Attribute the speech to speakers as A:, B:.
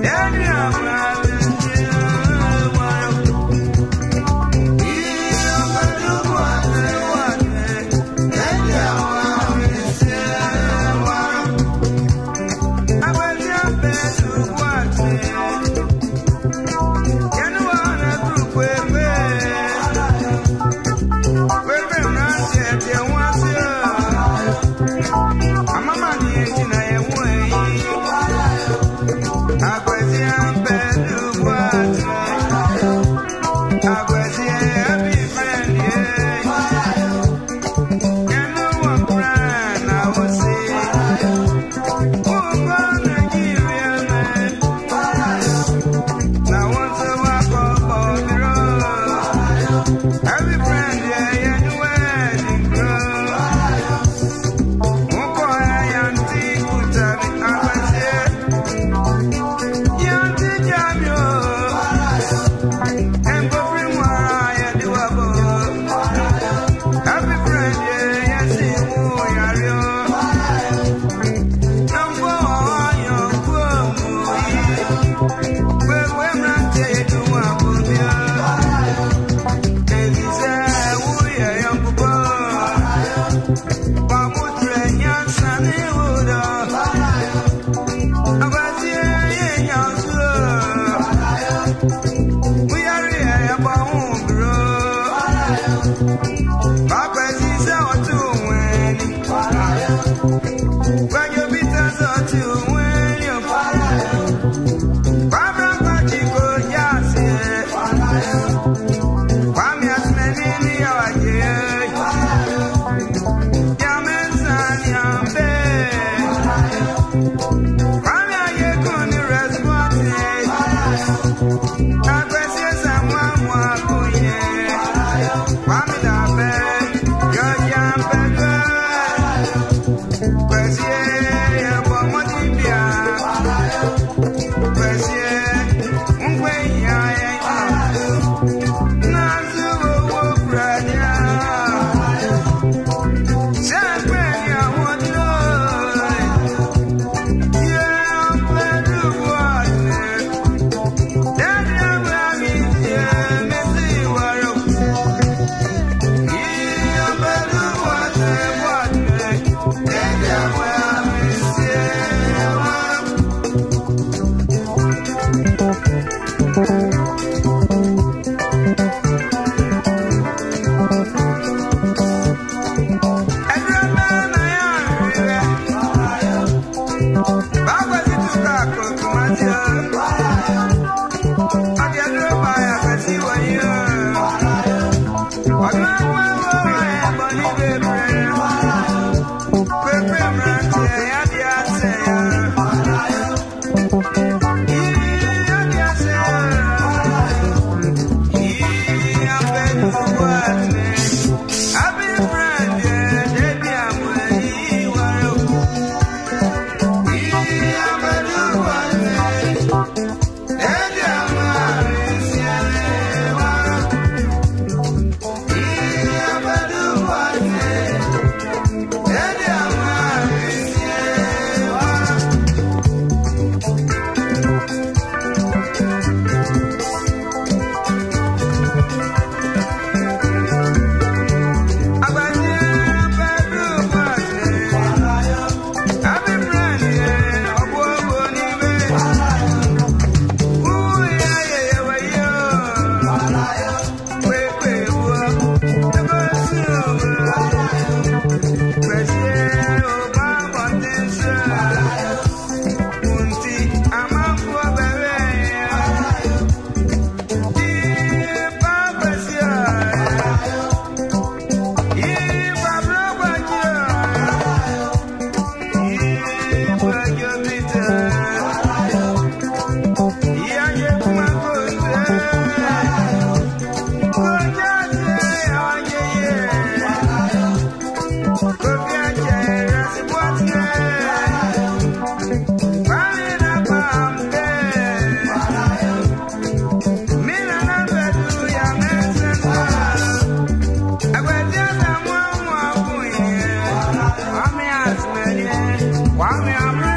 A: Yeah. é. Agresia Samuel Moakuye. While the opera